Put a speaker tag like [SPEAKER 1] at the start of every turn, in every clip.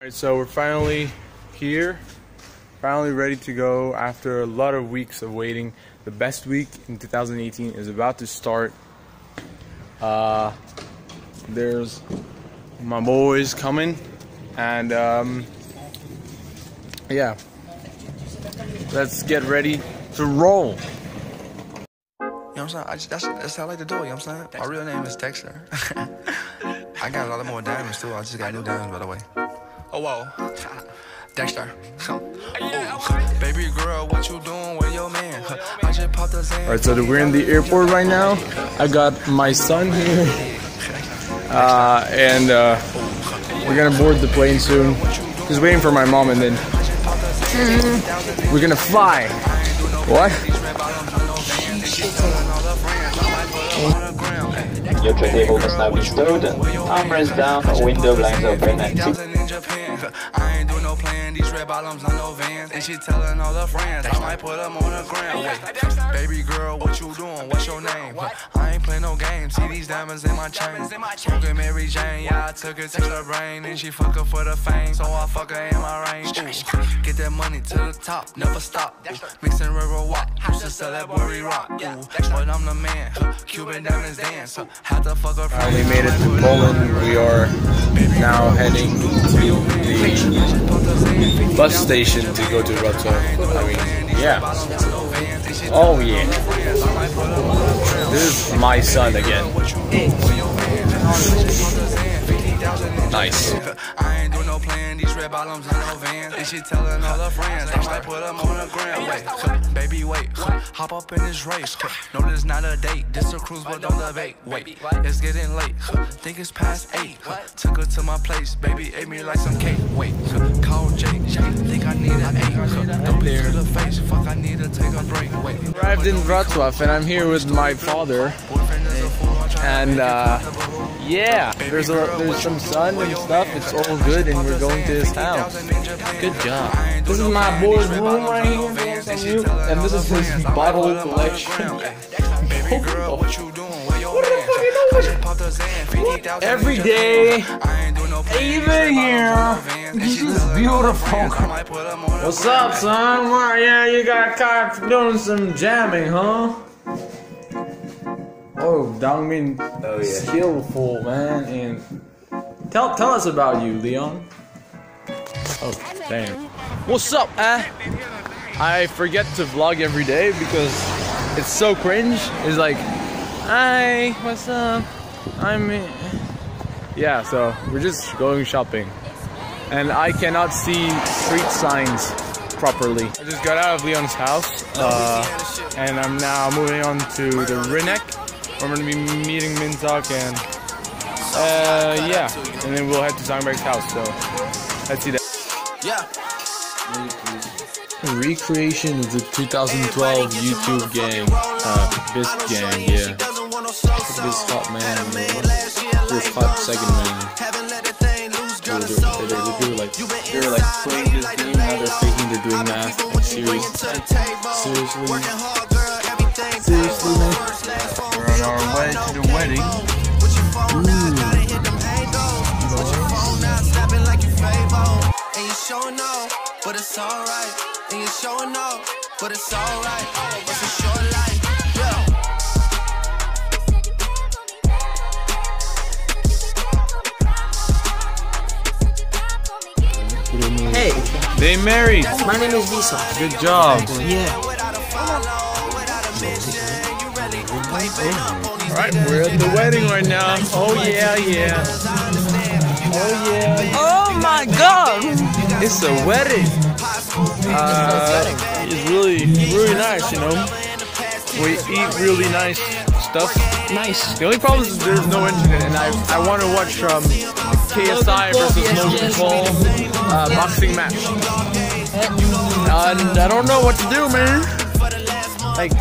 [SPEAKER 1] Alright, so we're finally here, finally ready to go after a lot of weeks of waiting. The best week in 2018 is about to start. Uh, there's my boys coming, and um, yeah, let's get ready to roll.
[SPEAKER 2] You know what I'm saying? I just, that's, that's how I like to do it, you know what I'm saying? My real name is Dexter. I got a lot of more diamonds too. I just got new diamonds, by the way. Oh, whoa. Dexter. Ooh. Baby girl, what you doing with your man? I just popped the Zan.
[SPEAKER 1] Alright, so we're in the airport right now. I got my son here, uh, and uh, we're gonna board the plane soon. Just waiting for my mom, and then we're gonna fly. What?
[SPEAKER 3] Your tray table must now be stowed, armrest down, window blinds open, and
[SPEAKER 2] bottoms, not no vans. And she telling all her friends, I might put them on the ground. Wait, baby girl, what you doing? What's your name? I ain't playing no games, see these diamonds in my chain. Smoking Mary Jane, yeah, I took it to the brain. And she fuck her for the fame, so I fuck her in my range. Ooh, get that money to the top, never stop. Ooh, mixing river walk, used to sell that worry rock. Ooh, but I'm the man, Cuban diamonds dance. Had to fuck her
[SPEAKER 1] Finally made it to Poland. We are now heading to the bus station to go to Wrocław. I mean, yeah. Oh yeah. This is my son again. Nice.
[SPEAKER 2] No these red bottoms and no vans. And she telling all her friends, I might put them on the ground. Wait, baby, wait, hop up in this race. No, this not a date, this a cruise, but don't debate. Wait, it's getting late, think it's past eight. Took her to my place, baby, ate me like some cake. Wait, call Jake, think I need an eight. Don't be to the face, fuck, I need to take a break. Wait,
[SPEAKER 1] Arrived in Wrocław and I'm here with my father. And uh, yeah, there's a, there's some sun and stuff. It's all good, and we're going to his house. Good job. This is my boy's room right here, and this is his bottle collection.
[SPEAKER 2] Baby girl, what you doing? Where your man? I just popped a Zan, 50,000
[SPEAKER 1] Every day,
[SPEAKER 2] I ain't doing no
[SPEAKER 1] even here, this is beautiful. What's up, son? Well, yeah, you got caught doing some jamming, huh? Oh, Dongmin, oh, yeah. skillful man, and tell tell us about you, Leon. Oh, damn. What's up, eh? I forget to vlog every day because it's so cringe. It's like, hi, what's up? I'm. Yeah, so we're just going shopping, and I cannot see street signs properly. I just got out of Leon's house, uh, and I'm now moving on to the Rynek. where I'm gonna be meeting Mintok and uh, yeah, and then we'll head to Zangberg's house. So let's see that.
[SPEAKER 2] Yeah.
[SPEAKER 1] Recreation of the 2012 YouTube gang, uh, Bisc gang, yeah. This hot man, this hot second man. They, they, they, they like they were like playing this game, now they're faking they're doing math. Like serious, seriously, seriously, man. We're on our way to the wedding.
[SPEAKER 2] And showing off, but it's alright. And you showing off, but it's alright. It's a short life. Yeah.
[SPEAKER 4] Hey,
[SPEAKER 1] They married.
[SPEAKER 4] my name is Lisa.
[SPEAKER 1] Good job.
[SPEAKER 4] Yeah.
[SPEAKER 1] Alright, we're at the wedding right now. Oh yeah, yeah. Oh yeah.
[SPEAKER 4] Oh my god!
[SPEAKER 1] It's a wedding. Uh, it's really, really nice, you know. We eat really nice stuff.
[SPEAKER 4] Nice.
[SPEAKER 1] The only problem is there's no internet, and I, I want to watch um, KSI versus Logan Paul uh, boxing match. And I don't know what to do, man. Like,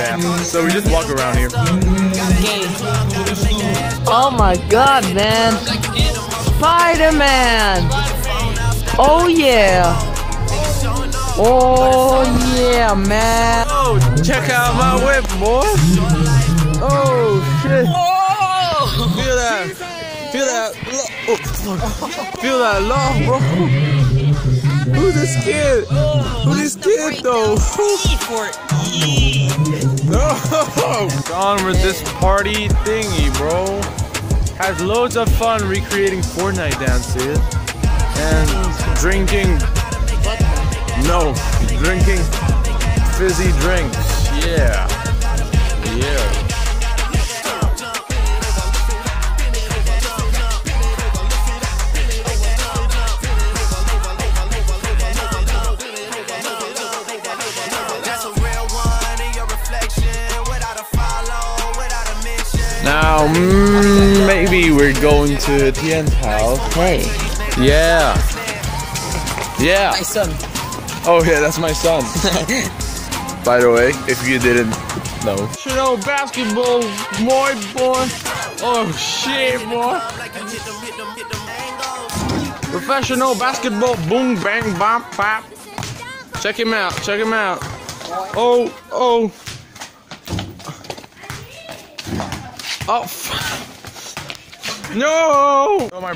[SPEAKER 1] yeah. So we just walk around here.
[SPEAKER 4] Oh my god, man! Spider Man! Oh yeah! Oh yeah, man!
[SPEAKER 1] Oh, check out my whip, boy. Oh shit. Look at that. Feel that. Oh. Feel that love, bro. Who's this kid? Who's this kid, though? No! Gone with this party thingy, bro. Has loads of fun recreating Fortnite dances and drinking. No, drinking fizzy drinks. Yeah. Yeah. Now, mm, maybe we're going to Tien's house.
[SPEAKER 4] Hey,
[SPEAKER 1] Yeah. Yeah.
[SPEAKER 4] my son.
[SPEAKER 1] Oh yeah, that's my son. By the way, if you didn't know. Professional basketball, boy, boy. Oh shit, boy. Professional basketball, boom, bang, bop, pop. Check him out. Check him out. Oh, oh. Oh. No! My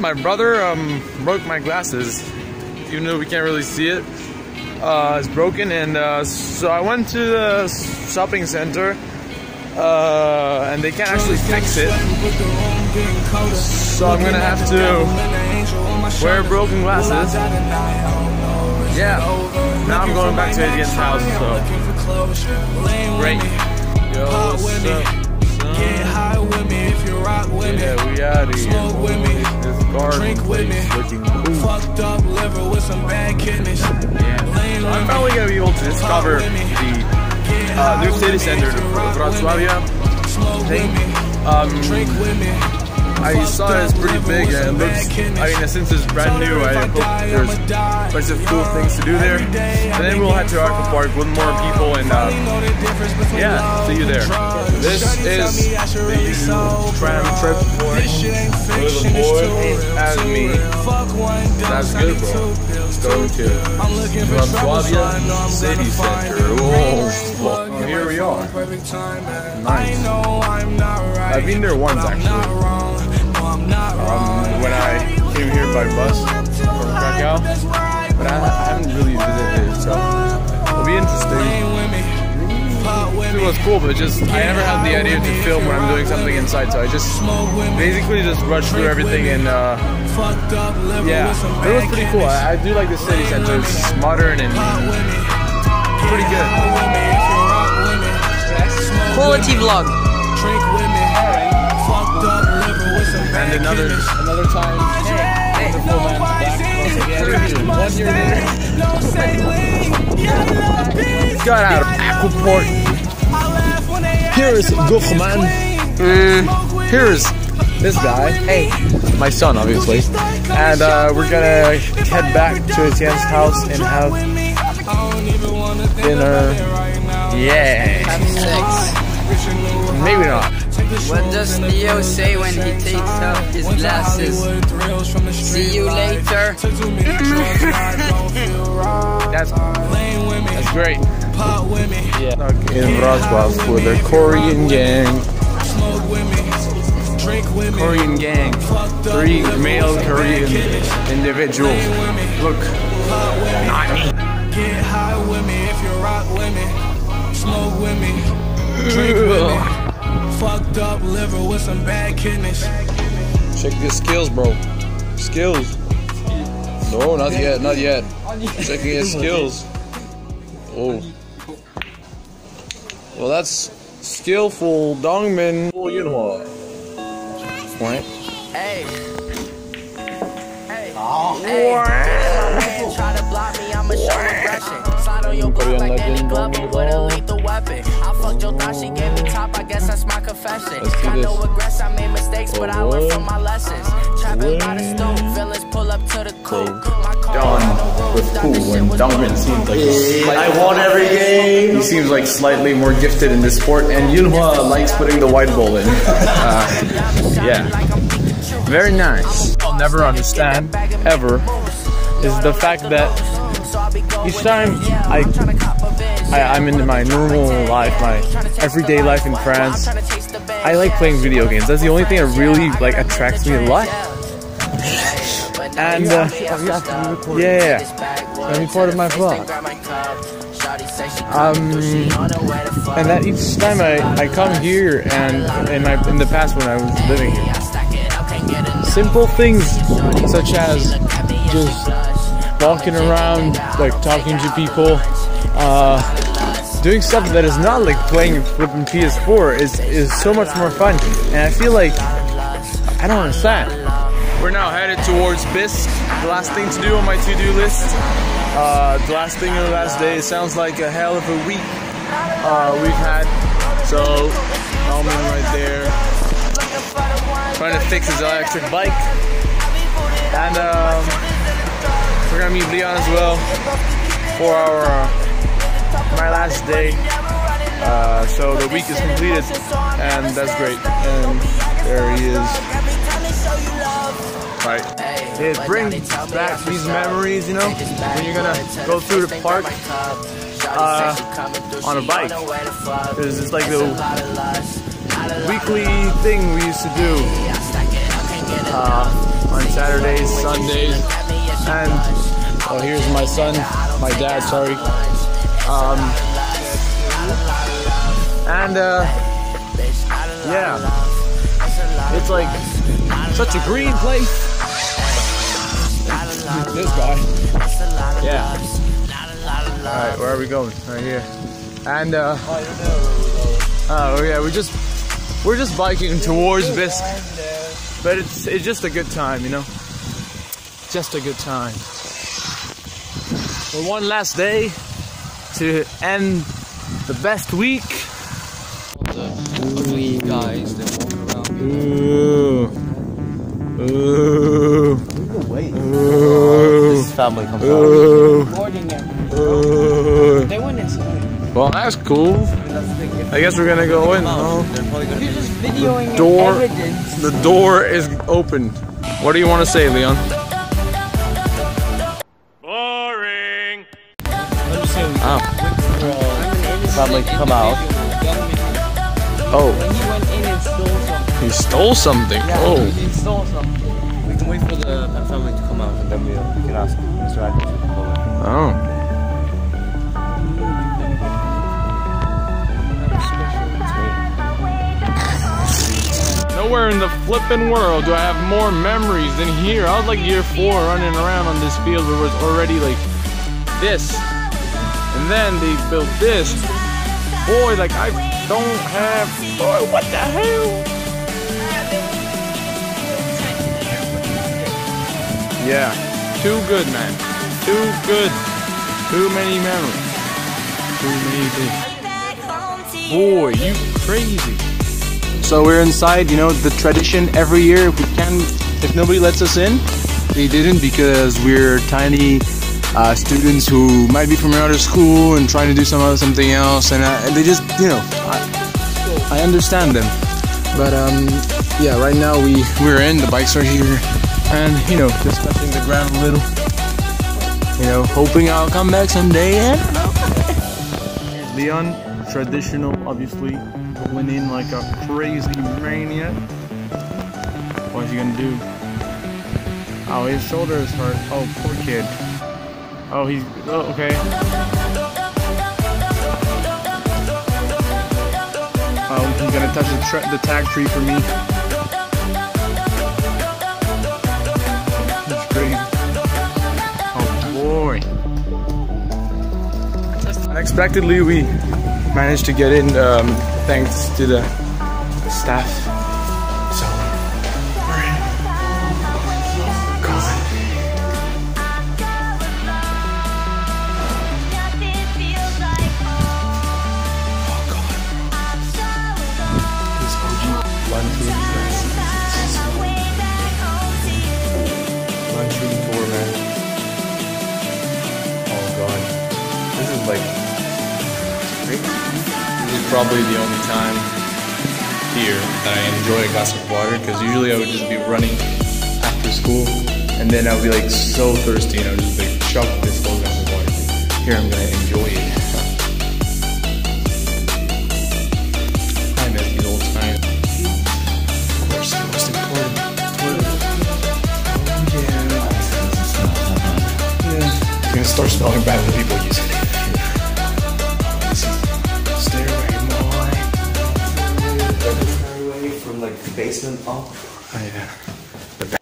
[SPEAKER 1] my brother um broke my glasses, even though we can't really see it. Uh, it's broken, and uh, so I went to the shopping center, uh, and they can't actually fix it. So I'm gonna have to wear broken glasses. Yeah. Now I'm going back to Etienne's house, so great. Yo, what's up?
[SPEAKER 2] Get high with me if you rock with me.
[SPEAKER 1] Yeah, we out here.
[SPEAKER 2] Smoke with me.
[SPEAKER 1] This garden
[SPEAKER 2] Drink with me.
[SPEAKER 1] looking cool.
[SPEAKER 2] Fucked up liver with some bad kidneys.
[SPEAKER 1] Yeah. So I'm probably gonna be able to discover the uh, new city center of Wroclavia.
[SPEAKER 2] Smoke with me.
[SPEAKER 1] Um,
[SPEAKER 2] Drink with me.
[SPEAKER 1] I saw it, it's pretty big and it looks, I mean, since it's brand new, I hope there's a bunch of cool things to do there. And then we'll head to Aqua Park with more people and, uh, yeah, see you there. This is the tram trip with a boy and me. That's good, bro. Let's go to Wroclavia City Center. Well, here we are. Nice. I've been there once actually. Um, when I came here by bus from Krakow, but I, I haven't really visited it, so it'll be interesting. It was cool, but just I never had the idea to film when I'm doing something inside, so I just basically just rushed through everything and uh, yeah, it was pretty cool. I, I do like the city center; it's modern and pretty good.
[SPEAKER 4] Quality vlog.
[SPEAKER 1] And another another time, wonderful man back once again. One year Got out of Aquapark. Here is Guchman. Mm, here is this guy. Hey, my son, obviously. And uh, we're gonna head back to Etienne's house and have dinner. Yeah.
[SPEAKER 4] Sex.
[SPEAKER 1] Maybe not.
[SPEAKER 4] What does Leo say when he takes off his glasses? See you later.
[SPEAKER 1] That's that's great. Yeah. In Wrocław with a Korean gang. Korean gang. Three male Korean individuals. Look. Not me.
[SPEAKER 2] Get high with me if you rock with me. Smoke with me. Drink me. Fucked up liver with some bad kidneys.
[SPEAKER 1] Check the skills, bro. Skills. No, not yet, not yet. Checking his skills. Oh. Well, that's skillful Dongmin Yunhua. Right?
[SPEAKER 4] Hey. Hey. Hey. Try to block me, I'ma show aggression. Slide on your block like any club with a lethal weapon. I fucked your thought, she gave me top, I guess that's my confession.
[SPEAKER 1] Let's do
[SPEAKER 4] Got no
[SPEAKER 1] this.
[SPEAKER 4] regrets, I made mistakes, but I learned from my lessons. Trapping by the stone, villains pull up to the coop. My car on the
[SPEAKER 1] Done
[SPEAKER 4] roof,
[SPEAKER 1] with
[SPEAKER 4] thought
[SPEAKER 1] cool
[SPEAKER 4] this shit
[SPEAKER 1] when
[SPEAKER 4] was
[SPEAKER 1] seems like he's I won every game. He seems like slightly more gifted in this sport, and Yunhua likes putting the white ball in. Uh, yeah, very nice. I'll never understand ever is the fact that each time I, I I'm in my normal life, my everyday life in France, I like playing video games. That's the only thing that really like attracts me a lot. And uh, yeah, yeah, yeah. Let me part of my vlog. Um, and that each time I, I come here and in my in the past when I was living here, simple things such as just walking around, like talking to people, uh, doing stuff that is not like playing flipping PS4 is is so much more fun. And I feel like I don't understand. We're now headed towards Bisk. The last thing to do on my to-do list. Uh, the last thing of the last day. It sounds like a hell of a week uh, we've had. So, right there, trying to fix his electric bike, and um, we're Leon as well for our uh, my last day. Uh, so the week is completed, and that's great. And there he is. Right. It brings back these memories, you know, when you're gonna go through the park uh, on a bike. It's like the weekly thing we used to do uh, on Saturdays, Sundays, and oh, here's my son, my dad, sorry. Um, and uh, yeah, it's like such a green place. This guy. Yeah. Alright, where are we going? Right here. And uh Oh yeah, we just we're just biking towards Bisk. But it's it's just a good time, you know? Just a good time. For one last day to end the best week.
[SPEAKER 5] ugly guys that walk around.
[SPEAKER 1] Ooh. Ooh.
[SPEAKER 5] This family comes.
[SPEAKER 1] Ooh.
[SPEAKER 6] Boarding.
[SPEAKER 1] Ooh.
[SPEAKER 6] They went inside.
[SPEAKER 1] Well, that's cool. I guess we're gonna go in.
[SPEAKER 5] They're probably gonna
[SPEAKER 6] You're just videoing
[SPEAKER 1] Door.
[SPEAKER 6] evidence.
[SPEAKER 1] the door is open. What do you want to say, Leon?
[SPEAKER 5] Family come out.
[SPEAKER 1] Oh,
[SPEAKER 6] When he went in and stole something.
[SPEAKER 1] he stole something.
[SPEAKER 6] Yeah,
[SPEAKER 1] Oh.
[SPEAKER 6] he stole something.
[SPEAKER 5] We can wait for the pet family to come out and then we, we can ask Mr. Adams to come over.
[SPEAKER 1] Oh. Nowhere in the flippin' world do I have more memories than here. I was like year four running around on this field where it was already like this. And then they built this. Boy, like I don't have boy, what the hell? Yeah. Too good, man. Too good. Too many memories. Too many things. Boy, you crazy. So we're inside, you know, the tradition every year. We can, if nobody lets us in, we didn't because we're tiny uh, students who might be from another school and trying to do some other something else, and, uh, and they just, you know, I, I understand them. But um, yeah, right now we we're in. The bikes are here, and you know, just touching the ground a little. You know, hoping I'll come back someday. Don't. Leon, traditional, obviously, going in like a crazy maniac. What's he gonna do? Oh, his shoulder is hurt. Oh, poor kid. Oh, he's oh, okay. Oh, he's gonna touch the, the tag tree for me. That's crazy. Oh boy. Unexpectedly, we managed to get in um, thanks to the staff. Like, this is probably the only time here that I enjoy a glass of water because usually I would just be running after school and then I would be like so thirsty and I would just like chuck this whole glass of water. Here I'm gonna enjoy it. Old. Of course, the most important. Yeah. gonna start smelling bad when people
[SPEAKER 5] basement up.
[SPEAKER 1] Oh, yeah. The ba-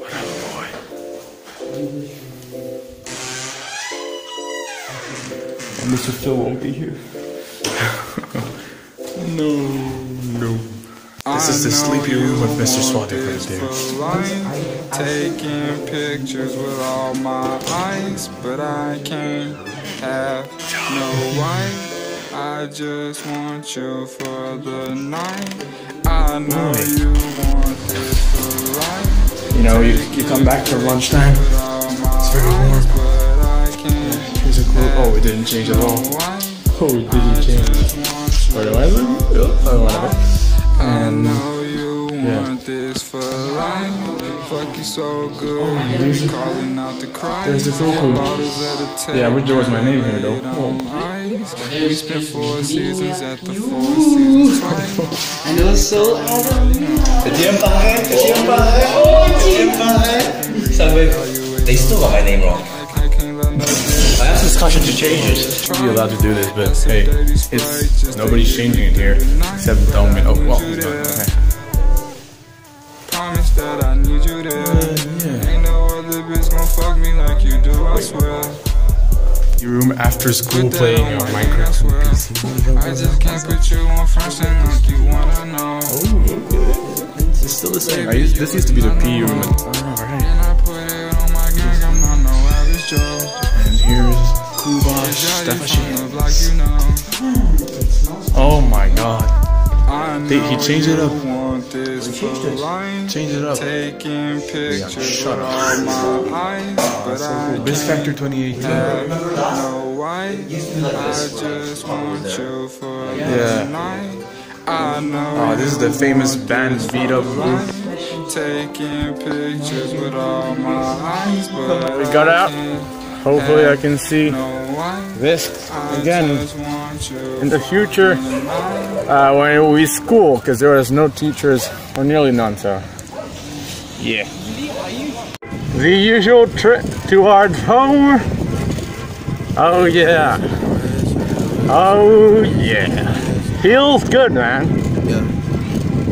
[SPEAKER 1] what up, boy?
[SPEAKER 5] Mr. Phil won't be here.
[SPEAKER 1] No, no. This is the sleepy room of Mr. Swadik right there.
[SPEAKER 7] Taking pictures with all my eyes, but I can't have no wife. I just want you for the night. I know
[SPEAKER 1] Boy.
[SPEAKER 7] you want this for life.
[SPEAKER 1] You know, you, you come back for lunchtime.
[SPEAKER 7] It's
[SPEAKER 1] very warm.
[SPEAKER 7] But I can't
[SPEAKER 1] Here's a quote. Oh, it didn't change at all. Oh, it didn't change. Where do I live? Oh, oh whatever.
[SPEAKER 7] I
[SPEAKER 1] And
[SPEAKER 7] know you
[SPEAKER 1] yeah.
[SPEAKER 7] this for life. Fuck you so oh, good.
[SPEAKER 1] Oh, there's the-
[SPEAKER 7] calling out the cry.
[SPEAKER 1] there's the Phil quote.
[SPEAKER 7] Bottles at a table.
[SPEAKER 1] Yeah, I wish there was my name here though.
[SPEAKER 7] on ice. We spent four seasons at the four seasons twice.
[SPEAKER 6] And also,
[SPEAKER 5] they still got my name wrong.
[SPEAKER 7] I can't let nothing
[SPEAKER 5] asked this country to change it.
[SPEAKER 1] should be allowed to do this, but hey, it's nobody's changing it here except Dome and oh well. Room after school playing
[SPEAKER 7] on my
[SPEAKER 1] Minecraft on. PC.
[SPEAKER 7] I just can't put you on first and like you wanna know.
[SPEAKER 1] Oh, it's still the same. I used, this used to be the P room. And, oh, right.
[SPEAKER 7] And I put it on my gang, I'm not no average Joe.
[SPEAKER 1] And here's Kubash
[SPEAKER 7] Shawty
[SPEAKER 1] Stefan.
[SPEAKER 7] from the block, you know.
[SPEAKER 1] Oh my god.
[SPEAKER 7] I
[SPEAKER 1] They- he changed it up.
[SPEAKER 7] Want this for life.
[SPEAKER 1] Change it up.
[SPEAKER 7] Taking pictures
[SPEAKER 1] shut up.
[SPEAKER 7] all my eyes, but I
[SPEAKER 1] Biz Factor 2018.
[SPEAKER 7] no why. I just want you for
[SPEAKER 1] Yeah.
[SPEAKER 7] the. I know
[SPEAKER 1] Oh, this is the famous band beat up group.
[SPEAKER 7] taking pictures with all my eyes, but
[SPEAKER 1] We got out. Hopefully I can see
[SPEAKER 7] know why.
[SPEAKER 1] This again
[SPEAKER 7] just want you
[SPEAKER 1] in the future uh, when we school because there was no teachers or nearly none so. Yeah. The usual trip to our home. Oh yeah. Oh yeah. Feels good man.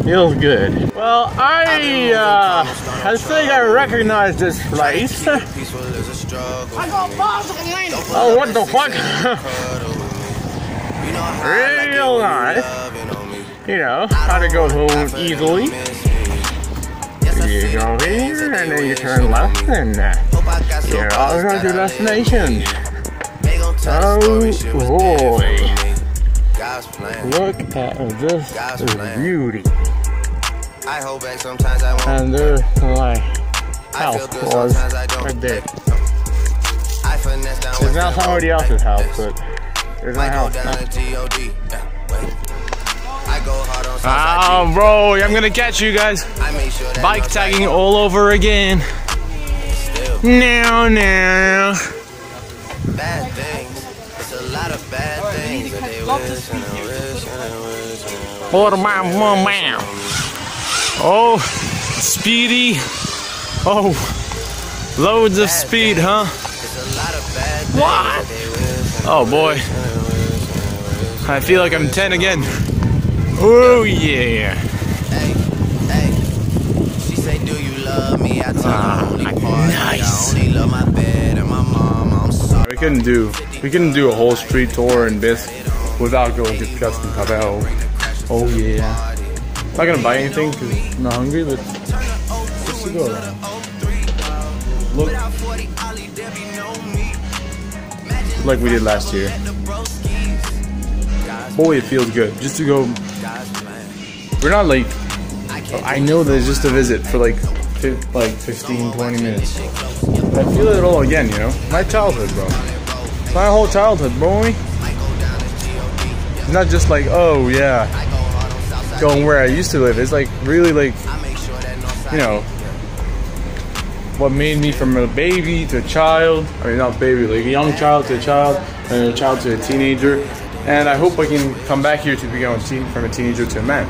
[SPEAKER 1] Feels good. Well I uh, I think I recognize this place oh what the fuck real nice. You know, how to go home easily. You go here and then you turn left and uh, you're all going to destination. Oh boy, look at this beauty.
[SPEAKER 2] I hold back sometimes I won't.
[SPEAKER 1] And there's my house was right there.
[SPEAKER 2] I finesse
[SPEAKER 1] It's not
[SPEAKER 2] that
[SPEAKER 1] somebody else's house, but there's my house.
[SPEAKER 2] down to G-O-D. Yeah, wait. I go hard on Southside
[SPEAKER 1] Oh, bro, I'm gonna catch you guys.
[SPEAKER 2] G. I make sure that
[SPEAKER 1] Bike tagging all over again. Now, now.
[SPEAKER 2] bad things. It's a lot of bad things.
[SPEAKER 1] What about my man? Oh, speedy. Oh, loads of speed, huh? What?
[SPEAKER 2] that they wish and
[SPEAKER 1] Oh boy,
[SPEAKER 2] they wish and they wish.
[SPEAKER 1] I feel like I'm 10 again. Oh yeah.
[SPEAKER 2] Hey, hey. She say, Do you love me? I tell her only part.
[SPEAKER 1] Ah, nice.
[SPEAKER 2] I only love my bed and my mom. I'm sorry.
[SPEAKER 1] We couldn't do we couldn't do a whole street tour in this without going to Custom Cabello. Oh yeah. I'm not gonna buy anything because I'm not hungry, but just to go around. Like we did last year. Boy, it feels good just to go. We're not like. I know that it's just a visit for like, fi- like 15, 20 minutes. I feel it all again, you know? My childhood, bro. It's my whole childhood, boy. It's not just like, oh, yeah, going where I used to live. It's like really like, you know, what made me from a baby to a child. I mean, not baby, like a young child to a child, and a child to a teenager. And I hope I can come back here to become a teen, from a teenager to a man.